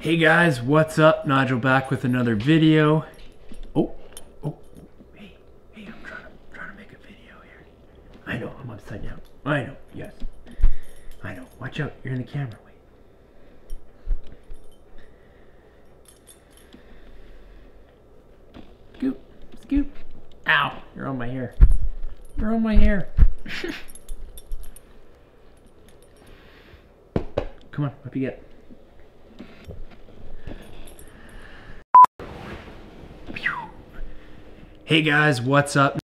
Hey guys, what's up? Nigel back with another video. Oh, oh, hey, hey, I'm trying to, trying to make a video here. I know, I'm upside down. I know, yes. I know. Watch out, you're in the camera. Wait. Scoop, scoop. Ow, you're on my hair. You're on my hair. Come on, do you get? Hey guys, what's up?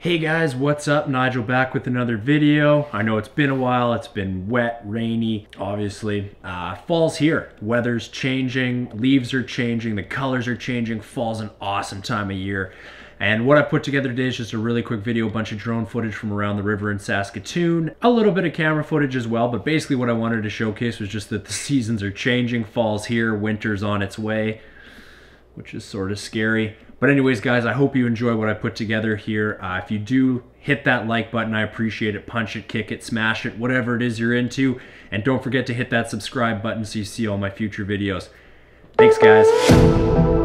Hey guys, what's up? Nigel back with another video. I know it's been a while, it's been wet, rainy, obviously. Uh, fall's here. Weather's changing, leaves are changing, the colors are changing. Fall's an awesome time of year. And what I put together today is just a really quick video, a bunch of drone footage from around the river in Saskatoon, a little bit of camera footage as well, but basically what I wanted to showcase was just that the seasons are changing, fall's here, winter's on its way which is sort of scary. But anyways, guys, I hope you enjoy what I put together here. Uh, if you do, hit that like button. I appreciate it. Punch it, kick it, smash it, whatever it is you're into. And don't forget to hit that subscribe button so you see all my future videos. Thanks, guys.